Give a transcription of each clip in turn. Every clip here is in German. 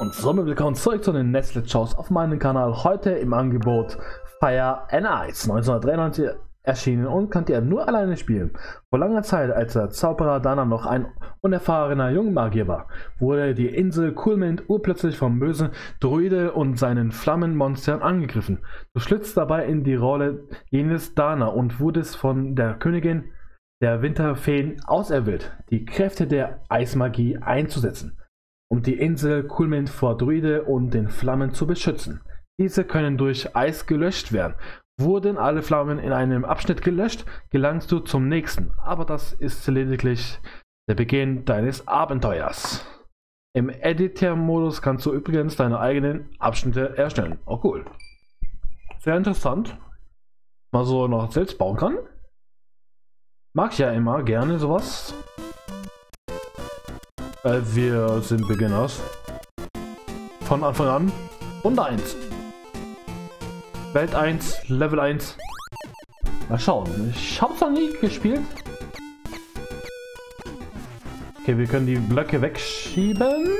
Und somit willkommen zurück zu den Nestle Shows auf meinem Kanal. Heute im Angebot Fire and Ice 1993 erschienen und könnt ihr nur alleine spielen. Vor langer Zeit, als der Zauberer Dana noch ein unerfahrener Jungmagier war, wurde die Insel Coolmint urplötzlich vom bösen Druide und seinen Flammenmonstern angegriffen. Du schlitzt dabei in die Rolle jenes Dana und wurdest von der Königin der Winterfeen auserwählt, die Kräfte der Eismagie einzusetzen um die Insel Kulmin vor Druide und den Flammen zu beschützen. Diese können durch Eis gelöscht werden. Wurden alle Flammen in einem Abschnitt gelöscht, gelangst du zum nächsten, aber das ist lediglich der Beginn deines Abenteuers. Im Editor-Modus kannst du übrigens deine eigenen Abschnitte erstellen. Oh cool. Sehr interessant. Mal so noch selbst bauen kann. Mag ich ja immer gerne sowas. Äh, wir sind Beginners. Von Anfang an. Runde 1. Welt 1, Level 1. Mal schauen. Ich hab's noch nie gespielt. Okay, wir können die Blöcke wegschieben.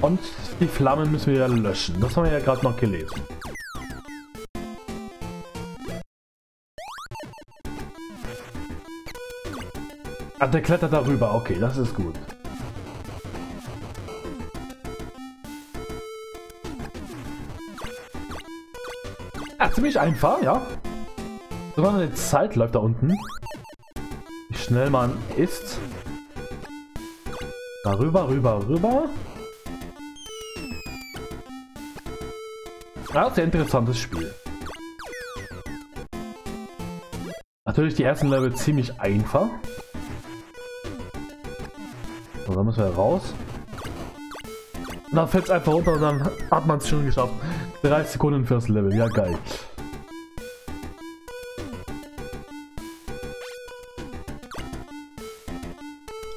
Und die Flammen müssen wir löschen. Das haben wir ja gerade noch gelesen. Ach, der klettert darüber. Okay, das ist gut. Ja, ziemlich einfach, ja. Sogar eine Zeit läuft da unten. Wie schnell man ist. Darüber, rüber, rüber. Ja, sehr interessantes Spiel. Natürlich die ersten Level ziemlich einfach. So, dann müssen wir raus. Und dann fällt es einfach runter und dann hat man es schon geschafft. 30 Sekunden fürs Level, ja geil.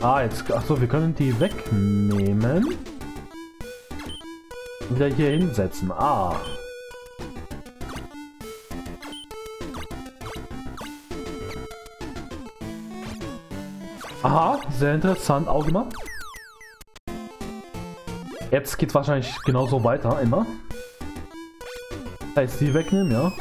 Ah, jetzt, achso, wir können die wegnehmen. Wieder hier hinsetzen. Ah. Aha, sehr interessant auch immer. Jetzt geht wahrscheinlich genauso weiter, immer. Heißt, die wegnehmen, ja.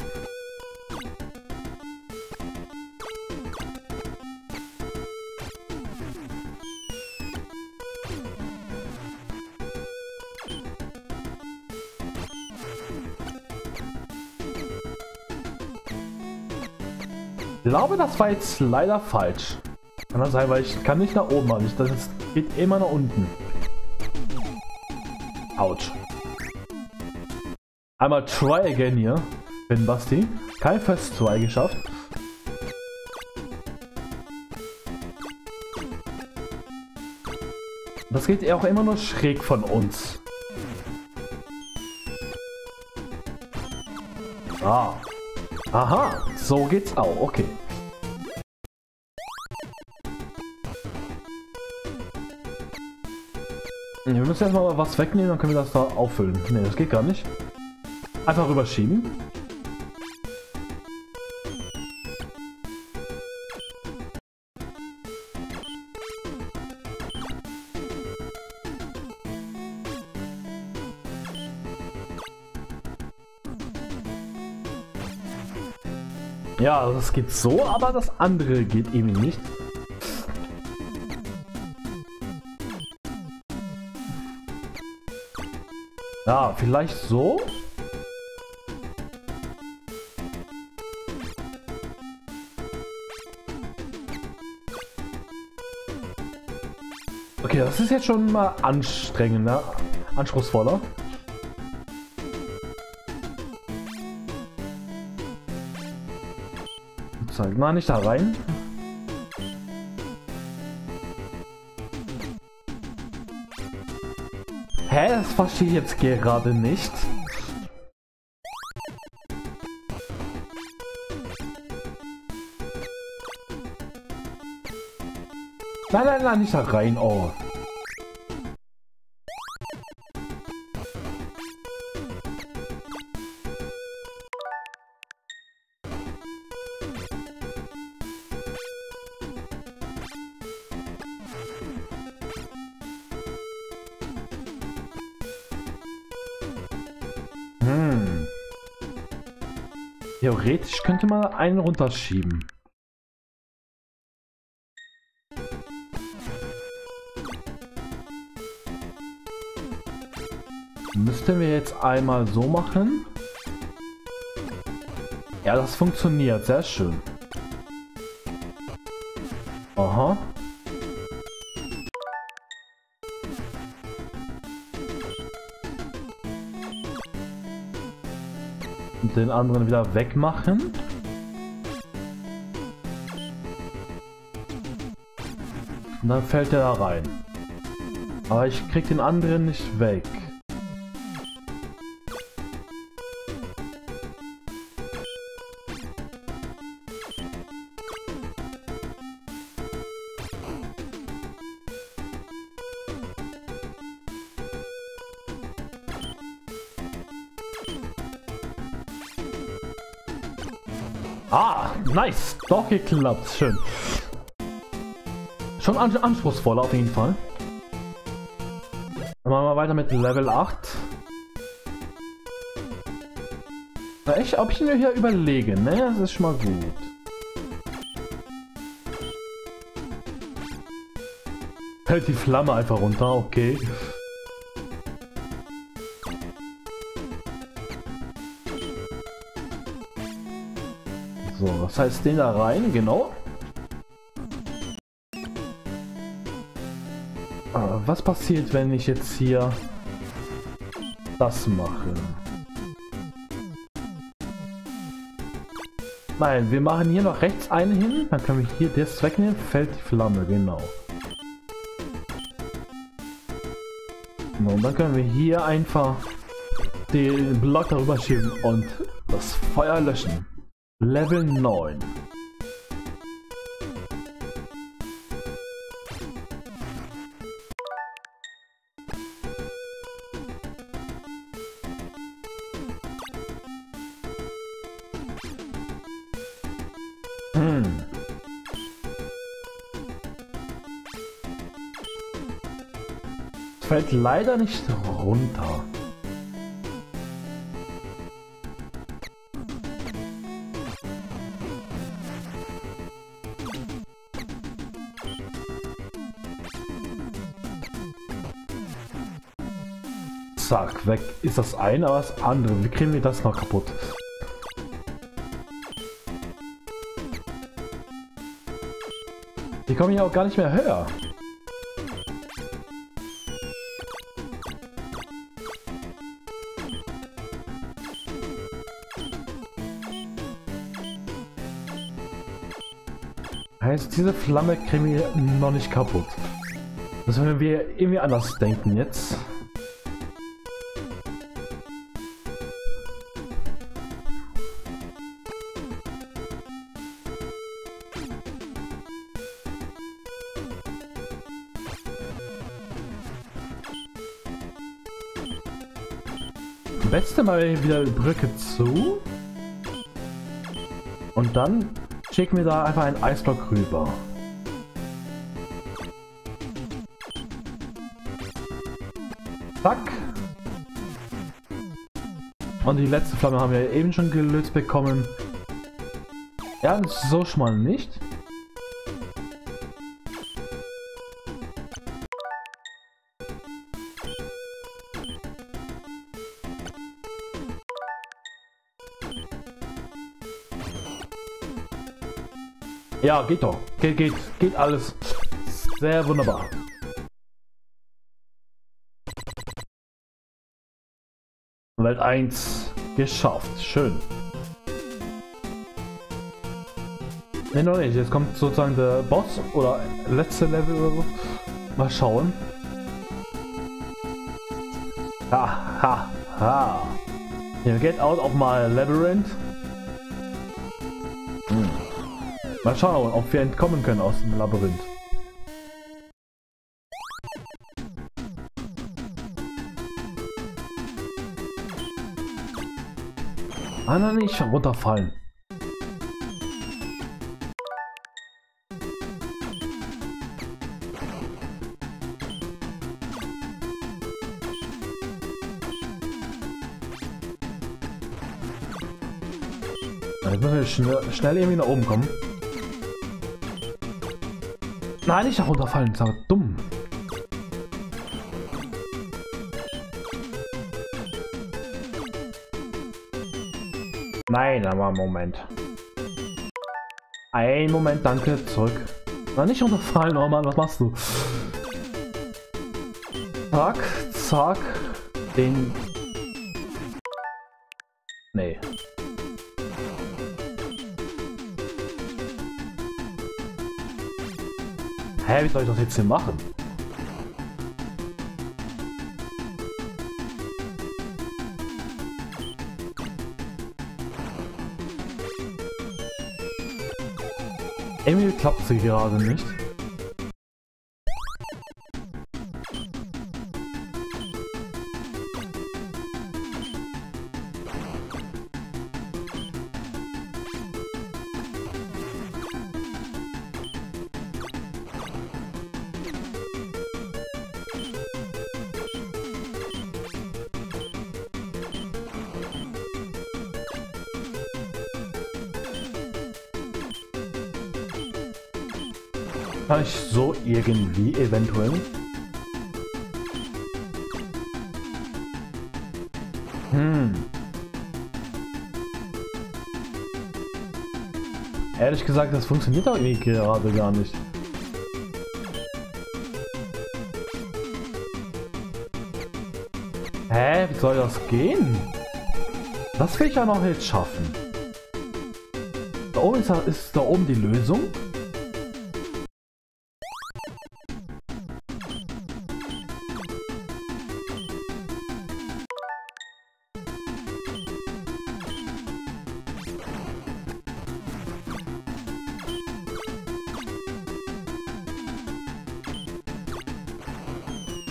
Ich glaube, das war jetzt leider falsch. Kann das sein, weil ich kann nicht nach oben, weil ich, das geht immer nach unten. Autsch. Einmal try again hier. Bin Basti. Kein First Try geschafft. Das geht auch immer nur schräg von uns. Ah. Aha, so geht's auch. Okay. Wir müssen erstmal was wegnehmen, dann können wir das da auffüllen. Ne, das geht gar nicht. Einfach rüberschieben. Ja, das geht so, aber das andere geht eben nicht. Ja, vielleicht so? Okay, das ist jetzt schon mal anstrengender, anspruchsvoller. Zeig mal nicht da rein. Hä? Das verstehe ich jetzt gerade nicht. Nein, nein, nein, nicht da rein. Oh. Theoretisch könnte man einen runterschieben. Müssten wir jetzt einmal so machen. Ja, das funktioniert. Sehr schön. Aha. Den anderen wieder wegmachen. Und dann fällt er da rein. Aber ich krieg den anderen nicht weg. Ah, nice. Doch geklappt. Schön. Schon an anspruchsvoll auf jeden Fall. Dann machen wir weiter mit Level 8. Na, ich, ob ich mir hier überlege, ne? Das ist schon mal gut. Fällt die Flamme einfach runter, okay. Das heißt den da rein, genau. Ah, was passiert, wenn ich jetzt hier das mache? Nein, wir machen hier noch rechts einen hin, dann können wir hier das wegnehmen, fällt die Flamme, genau. Und dann können wir hier einfach den Block darüber schieben und das Feuer löschen. Level 9. Hm. Fällt leider nicht runter. Zack, weg ist das eine, aber das andere. Wie kriegen wir das noch kaputt? Die kommen ja auch gar nicht mehr höher. Heißt, diese Flamme kriegen wir noch nicht kaputt. Das müssen wir irgendwie anders denken jetzt. Beste mal wieder Brücke zu. Und dann schicken wir da einfach einen Eisblock rüber. Zack. Und die letzte Flamme haben wir eben schon gelöst bekommen. Ja, so schmal nicht. Ja, geht doch. Geht, geht, geht alles. Sehr wunderbar. Welt 1 geschafft. Schön. Ne, noch nicht. Jetzt kommt sozusagen der Boss oder letzte Level oder so. Mal schauen. Ha, ha, ha. Yeah, get out of my labyrinth. Mal schauen, ob wir entkommen können aus dem Labyrinth. Ah, nein, nicht runterfallen. jetzt müssen wir schnell, schnell irgendwie nach oben kommen. Nein, nicht nach runterfallen, das ist aber dumm. Nein, aber Moment. Ein Moment, danke, zurück. Na, nicht runterfallen, oh Mann, was machst du? Zack, zack, den... Wie soll ich das jetzt hier machen? Irgendwie klappt sie gerade nicht. Kann ich so irgendwie eventuell? Hm. Ehrlich gesagt, das funktioniert auch irgendwie gerade gar nicht. Hä, wie soll das gehen? Das will ich ja noch jetzt schaffen. Da oben ist, ist da oben die Lösung.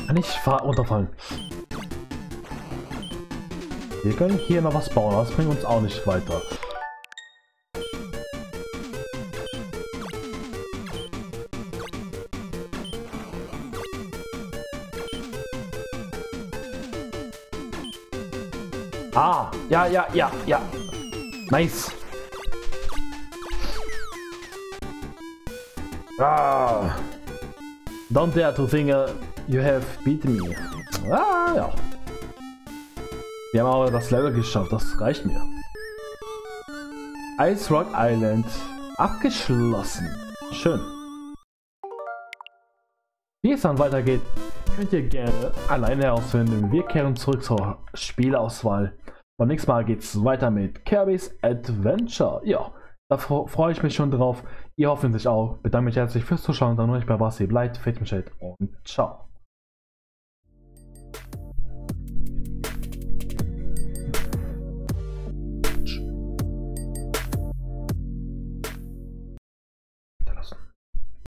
Kann ich runterfallen? Wir können hier noch was bauen, das bringt uns auch nicht weiter. Ah, ja, ja, ja, ja. Nice. Ah. Don't dare to think you have beaten me. Ah, ja. Wir haben aber das Level geschafft, das reicht mir. Ice Rock Island abgeschlossen. Schön. Wie es dann weitergeht, könnt ihr gerne alleine herausfinden. Wir kehren zurück zur Spielauswahl. Beim nächsten Mal geht es weiter mit Kirby's Adventure. Ja, da freue ich mich schon drauf. Ihr hoffentlich auch. Bedanke mich herzlich fürs Zuschauen. Dann nur ich bei Basti. Bleibt fit und ciao.